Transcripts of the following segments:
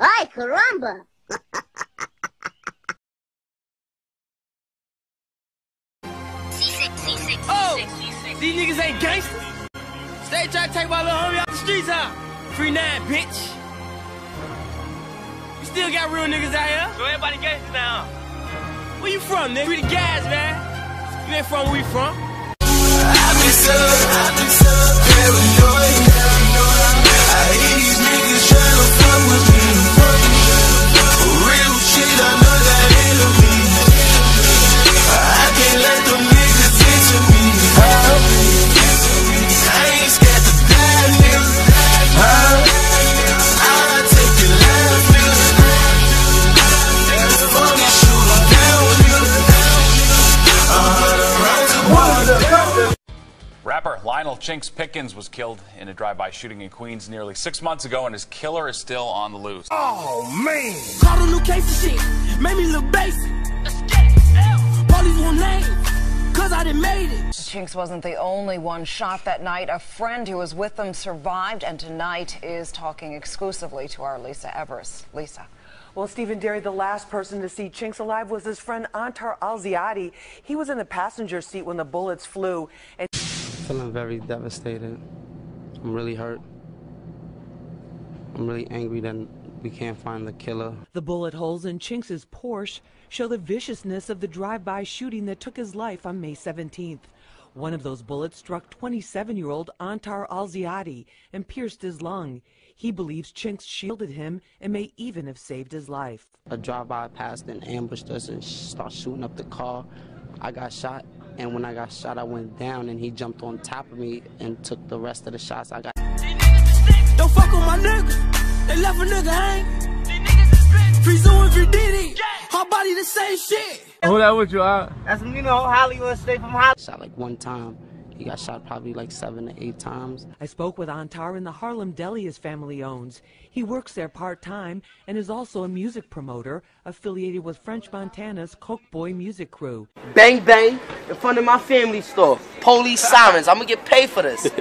Ay, caramba! Oh, these niggas ain't gangsters. Stay trying to take my little homie out the streets, huh? Free nine, bitch. You still got real niggas out here? So everybody gangsters now. Where you from, nigga? We the guys, man. You ain't from where we from. I be so, I be so paranoid. I Chinx Pickens was killed in a drive-by shooting in Queens nearly six months ago, and his killer is still on the loose. Oh, man. Caught a new case of shit. Made me look basic. Police want names. Cause I done made it. Chinx wasn't the only one shot that night. A friend who was with them survived and tonight is talking exclusively to our Lisa Evers. Lisa. Well, Stephen Derry, the last person to see Chinx alive was his friend Antar Alziadi. He was in the passenger seat when the bullets flew. And feeling very devastated. I'm really hurt. I'm really angry that we can't find the killer. The bullet holes in Chinx's Porsche show the viciousness of the drive-by shooting that took his life on May 17th. One of those bullets struck 27-year-old Antar Alziadi and pierced his lung. He believes Chinx shielded him and may even have saved his life. A drive-by passed and ambushed us and started shooting up the car. I got shot, and when I got shot, I went down, and he jumped on top of me and took the rest of the shots I got. Don't fuck with my niggas. They left a nigga hang. Free Zoo and Free Diddy. Her body the same shit. Who that with you out? That's you know Hollywood straight from Hollywood. Shot like one time. He got shot probably like seven to eight times. I spoke with Antar in the Harlem deli his family owns. He works there part-time and is also a music promoter affiliated with French Montana's Coke Boy music crew. Bang bang in front of my family store. Police sirens. I'm gonna get paid for this.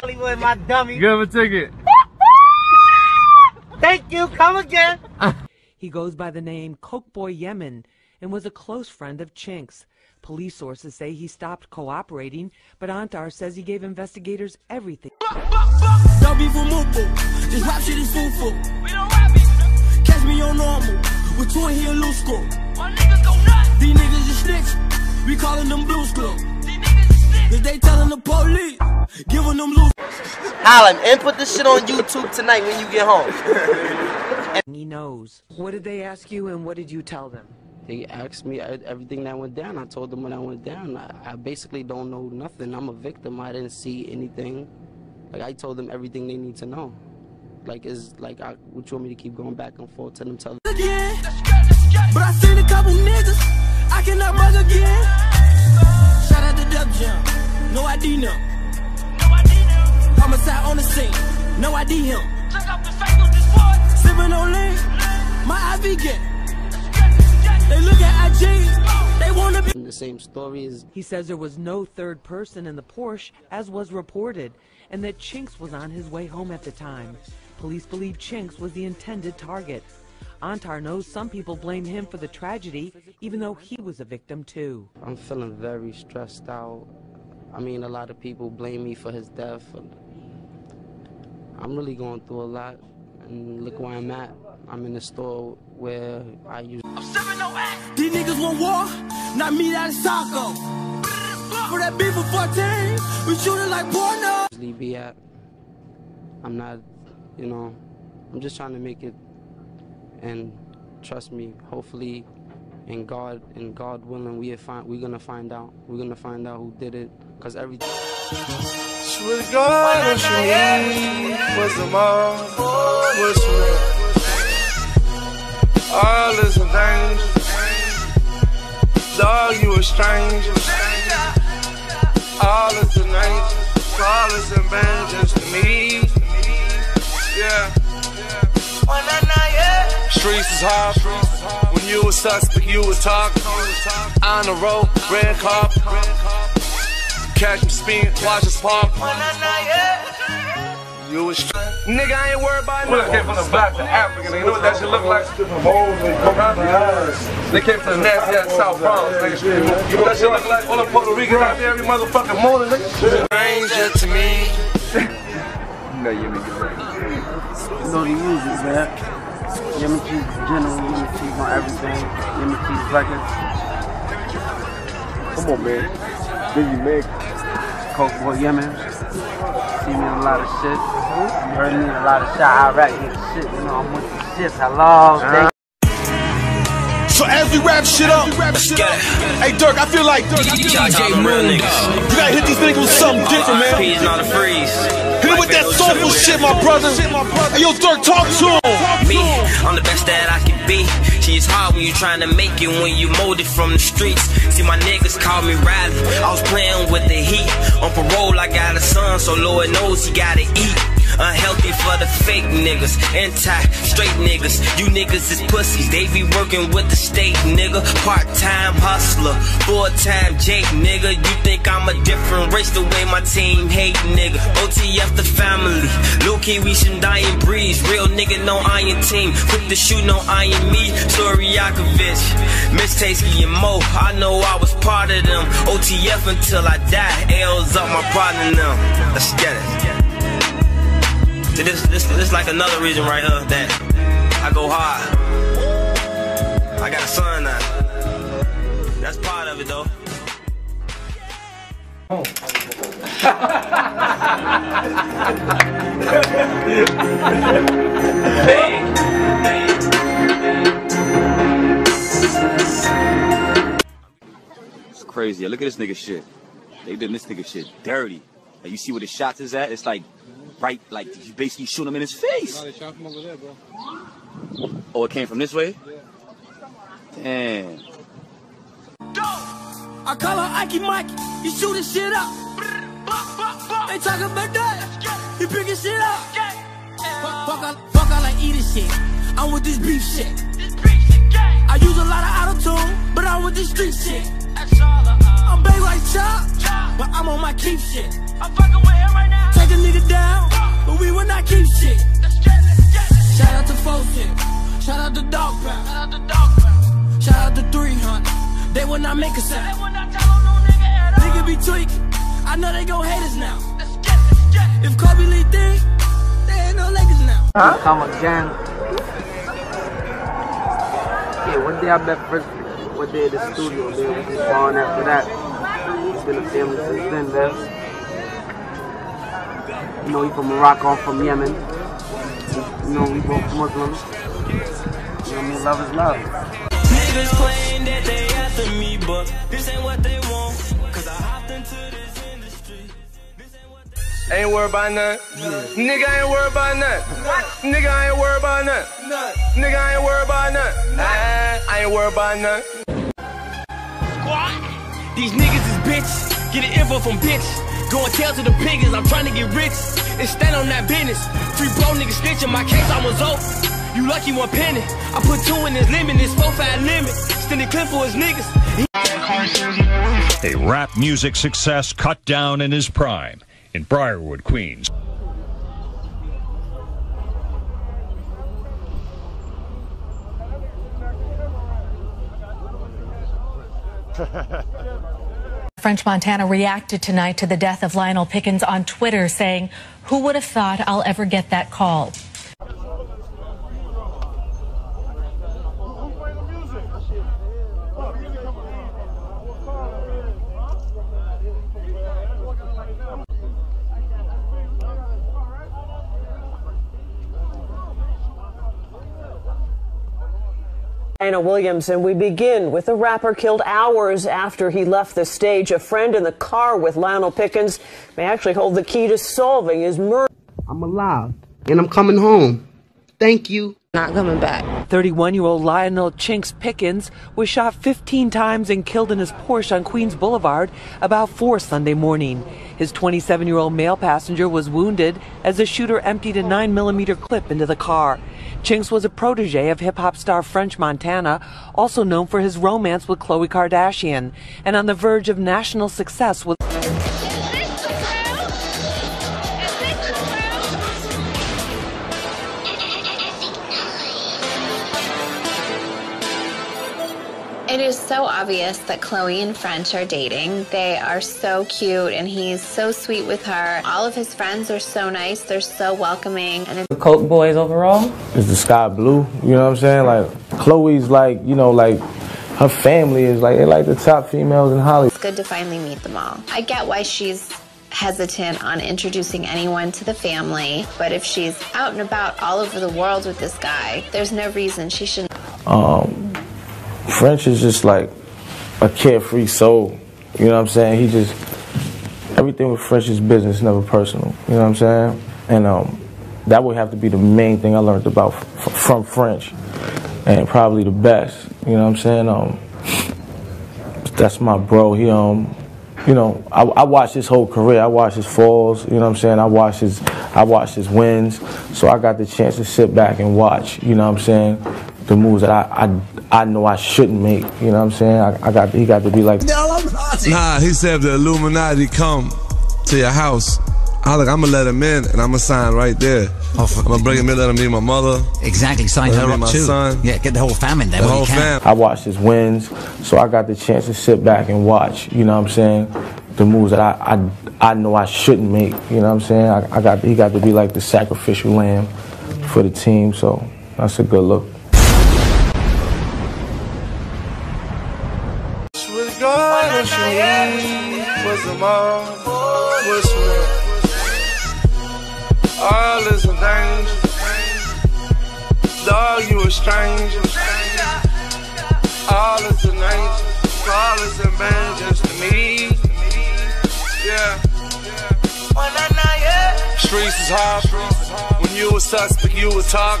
Hollywood, my dummy. Give him a ticket. Thank you. Come again. He goes by the name Coke Boy Yemen and was a close friend of Chinx. Police sources say he stopped cooperating, but Antar says he gave investigators everything. Don't be for This rap shit is fool. We don't rap it. Catch me on normal. With two in here loose screw. My niggas go nuts. These niggas is snitch. We calling them blue screw. These niggas is snitch. Cause they telling the police. Giving them loose. Harlem, and put this shit on YouTube tonight when you get home. He knows. What did they ask you and what did you tell them? They asked me everything that went down. I told them when I went down. I, I basically don't know nothing. I'm a victim. I didn't see anything. Like I told them everything they need to know. Like is like I, what you want me to keep going back and forth to them tell them again. But I seen a couple niggas. I cannot bug again. Shout out to Dub Jam. No ID no. Homicide on the scene. No ID him. Sipping on lean. My IV get. They look at IG. They wanna be. the same story as He says there was no third person in the Porsche, as was reported, and that Chinx was on his way home at the time. Police believe Chinx was the intended target. Antar knows some people blame him for the tragedy, even though he was a victim too. I'm feeling very stressed out. I mean, a lot of people blame me for his death. I'm really going through a lot, and look where I'm at. I'm in the store where I use. I'm sipping no ass. These niggas want war, not me, that is taco. For that beef for 14, we shoot it like porno. usually be at. I'm not, you know, I'm just trying to make it, and trust me. Hopefully, and God and God willing, we find we're gonna find out. We're gonna find out who did it, cause every. Swear to God, you need was the mom, you. All is in danger. Dog, you a stranger. All is in danger. All is in danger to me. Yeah. Streets is hard. When you a suspect, you would talk. On the road, red carpet. Smash him, spin, watch his palm. You was Nigga, I ain't worried about When I came from the black to African, you know what that shit look like? They came from the nasty ass South Bronx, nigga. You know what that shit look like? All the Puerto Ricans out there every motherfucking morning, nigga. Stranger to me. No, you know you You know the music, man. Yummy Cheese General, Yummy Cheese on everything. Yummy Cheese Records. Come on, man. Then you make Coke Boy Yemen. See me in a lot of shit. You heard me in a lot of shit. I rap get shit. You know, I'm with the shits. Hello. Uh-huh. Thank So as we wrap shit up, hey Durk, I feel like Durk, I feel like you gotta hit these niggas with something different, man. Peas not a freeze. With that soulful shit, my brother. Hey, yo, Durk, talk to him. Me, I'm the best that I can be. She's hard when you trying to make it when you molded from the streets. See, my niggas call me Riley. I was playing with the heat. On parole, I got a son, so Lord knows he gotta eat. Unhealthy for the fake niggas, anti straight niggas. You niggas is pussies, they be working with the state, nigga. Part time hustler, full time Jake, nigga. You think I'm a different race the way my team hate, nigga. OTF the family, low key we should die breeze. Real nigga, no iron team. Quick to shoot, no iron me. Sorry, Yakovich, Miss Tasty and Mo. I know I was part of them. OTF until I die. L's up my partner now. Let's get it. This, this, this like another reason right here that I go hard. I got a son now. That's part of it though. It's crazy. Look at this nigga shit. They did this nigga shit dirty. Like you see where the shots is at? It's like right, like you basically shoot him in his face. they shot from over there, bro. Oh, it came from this way? Damn. I call her Ike Mike, he shooting shit up. They talking about that, he picking shit up. Fuck, fuck, all, fuck all I eat shit. I'm with this beef shit. I use a lot but I'm on my keep shit. I'm fucking with him right now. Take a nigga down, but we will not keep shit. Shout out to Four Shout out to Dog Pound. Shout out to Dog Pound. Shout out to 300. They will not make a sound. Nigga be tweaking. I know they gon' hate us now. If Kobe Lee think, they ain't no Lakers now. Huh? Come again. Yeah, one day I met first, one day at the studio, man. We just balling after that. It's been a family since then, man. You know, he from Morocco, I'm from Yemen. You know, we both Muslims. You know what I mean? Love is love. Niggas claim that they after me, but this ain't what they want. Cause I hopped into this industry. Ain't worried about nothing. Nigga ain't worried about nothing. Nigga ain't worried about nothing. Nigga ain't worried about nothing. I, I ain't worried about nothing. These niggas is bitches. Get the info from bitch. Go and tell to the piggers I'm trying to get rich. And stand on that business. Free bro niggas snitching. My case almost over. You lucky one penny. I put two in his limit. This four five limit. Standing clip for his niggas. A rap music success cut down in his prime in Briarwood, Queens. French Montana reacted tonight to the death of Lionel Pickens on Twitter, saying, Who would have thought I'll ever get that call? Anna Williams, and we begin with the rapper killed hours after he left the stage. A friend in the car with Lionel Pickens may actually hold the key to solving his murder. I'm alive and I'm coming home. Thank you. Not coming back. 31 year old Lionel Chinx Pickens was shot 15 times and killed in his Porsche on Queens Boulevard about 4 Sunday morning. His 27 year old male passenger was wounded as the shooter emptied a 9mm clip into the car. Chinx was a protege of hip hop star French Montana, also known for his romance with Khloe Kardashian, and on the verge of national success with. Obvious that Khloe and French are dating. They are so cute and he's so sweet with her. All of his friends are so nice. They're so welcoming. And The Coke boys overall? Is the sky blue? You know what I'm saying? Like Khloe's like, you know, like her family is like they're like the top females in Hollywood. it's good to finally meet them all. I get why she's hesitant on introducing anyone to the family, but if she's out and about all over the world with this guy, there's no reason she shouldn't. Um, French is just like a carefree soul. You know what I'm saying? He just everything with French is business, never personal. You know what I'm saying? And um, that would have to be the main thing I learned about from French, and probably the best. You know what I'm saying? Um, that's my bro. He um, you know, I, I watched his whole career. I watched his falls. You know what I'm saying? I watched his, I watched his wins. So I got the chance to sit back and watch. You know what I'm saying? The moves that I I, I know I shouldn't make. You know what I'm saying? I, I got he got to be like. Nah, he said the Illuminati come to your house, I like I'm gonna let him in and I'm gonna sign right there. Oh, I'm gonna bring him in, let him meet my mother. Exactly, sign let her him up meet my too. son. Yeah, get the whole family there The whole you can. I watched his wins, so I got the chance to sit back and watch. You know what I'm saying? The moves that I I, I know I shouldn't make. You know what I'm saying? I, I got he got to be like the sacrificial lamb for the team. So that's a good look. Your name? What's mom? What's All is a danger. Dog, you a stranger. All is a nature. All is in just to me. Yeah. Streets is hard. When you a suspect, you a talk.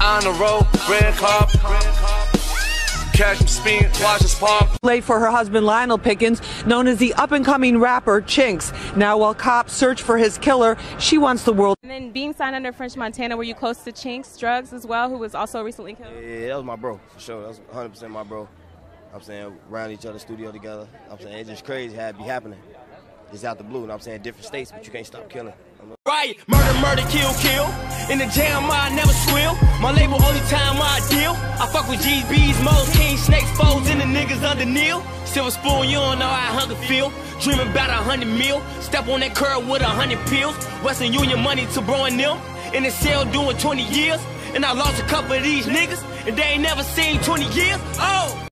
On the road, red carpet. Catch him spin, watch his pop. Late for her husband Lionel Pickens, known as the up-and-coming rapper Chinx. Now, while cops search for his killer, she wants the world. And then being signed under French Montana, were you close to Chinx Drugz as well, who was also recently killed? Yeah, that was my bro, for sure. That was 100% my bro. I'm saying, around each other, studio together. I'm saying, it's just crazy how it be happening. It's out the blue, and I'm saying different states, but you can't stop killing. Right, murder, murder, kill, kill. In the jam, I never squeal. My label, only time I deal. I fuck with G's, B's, Mo's, King, Snakes, foes, and the niggas under Neil. Silver spoon, you don't know how hunger feel. Dreaming about a hundred mil. Step on that curb with a hundred pills. Western Union money to bro and them. In the cell doing 20 years. And I lost a couple of these niggas. And they ain't never seen 20 years. Oh!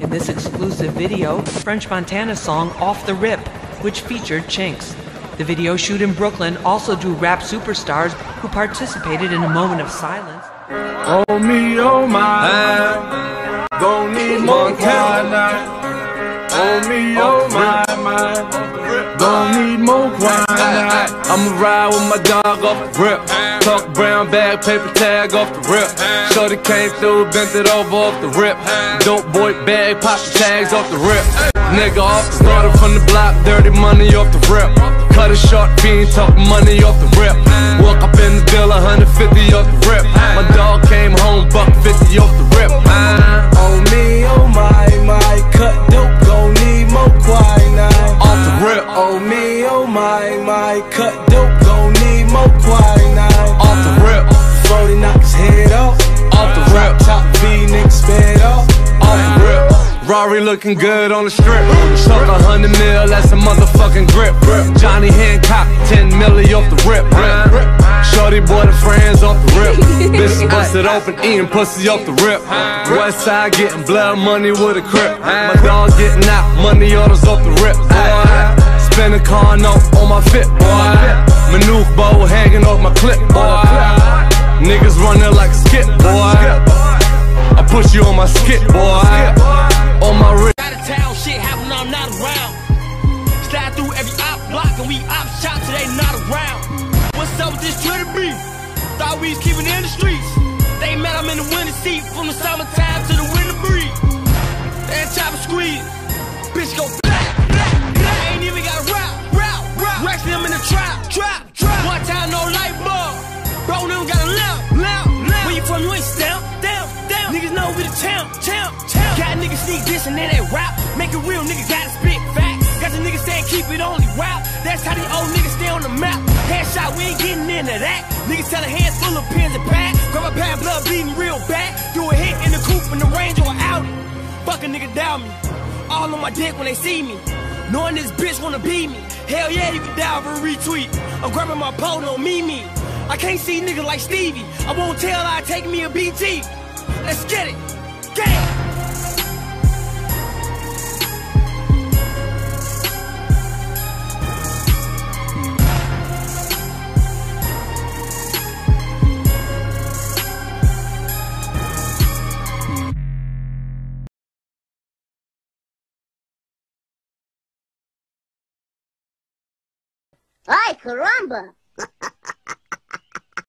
In this exclusive video, French Montana's song Off the Rip, which featured Chinx. The video shoot in Brooklyn also drew rap superstars who participated in a moment of silence. Oh me, oh my, gon' need Montana. Oh me, oh my, my, gon' need more quinine. I'ma ride with my dog off the rip. Tuck brown bag, paper tag off the rip. Shorty came through, bent it over off the rip. Dope boy bag, pop the tags off the rip. Nigga off the started from the block, dirty money off the rip. Cut it short, fiend, talk money off the rip. Walk up in the deal, 150 off the rip. My dog came home, buck 50 off the rip. Oh me, oh my, my, cut dope, gon' need more quinine. Off the rip. Oh me, oh my, my, looking good on the strip. Stuck a hundred mil, that's a motherfucking grip. Johnny Hancock, 10 milli off the rip. Shorty boy, the friends off the rip. Bitch busted open, eating pussy off the rip. West side getting blood money with a crip. My dog getting out, money orders off the rip. Spin a car note on my fit, boy. Manuk bow hanging off my clip, boy. Niggas running like skip, boy. I push you on my skip, boy. We op shop they not around. What's up with this Twitter beef? Thought we was keeping in the streets. They met I'm in the winter seat from the summertime to the winter breeze. And chopper squeeze. Bitch go black, black, black. Ain't even got a route, route, route. Rexing them in the trap, trap, trap. One time no light bulb. Bro, them got a lamp, lamp, lamp. Where you from? You ain't stamp, down, down. Niggas know we the champ, champ, champ. Got niggas sneak this and then they rap. Make it real, nigga gotta spit facts. Got the niggas saying keep it only rap. That's how these old niggas stay on the map. Headshot, we ain't getting into that. Niggas tell a hands full of pins and pack. Grab a pad, blood bleeding real bad. Do a hit in the coupe in the range or Audi. Fuck a nigga down me. All on my dick when they see me. Knowing this bitch wanna be me. Hell yeah, you can die for a retweet. I'm grabbing my pole, no me me. I can't see niggas like Stevie. I won't tell I take me a BT. Let's get it. Gang! ¡Ay, caramba!